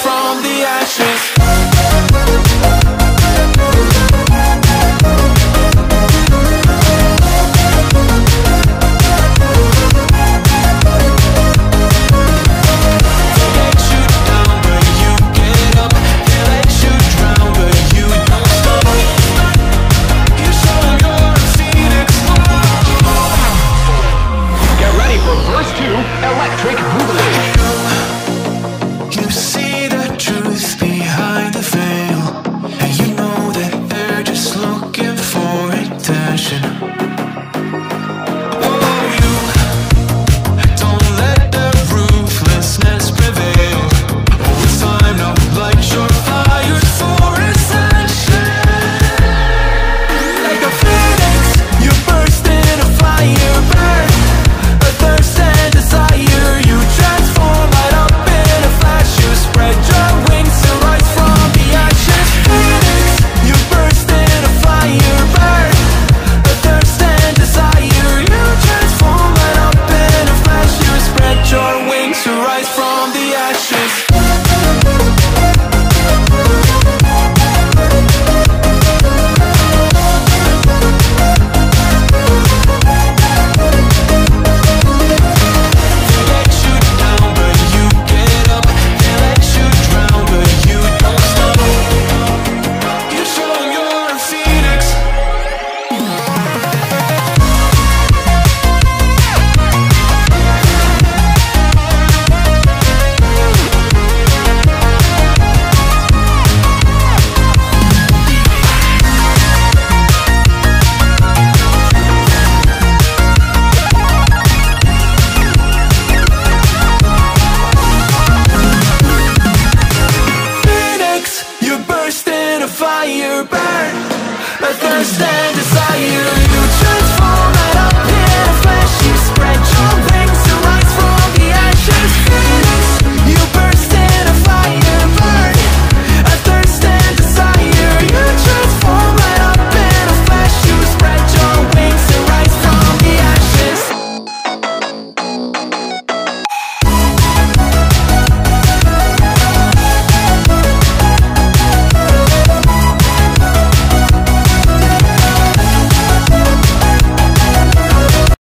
from the ashes. understand desire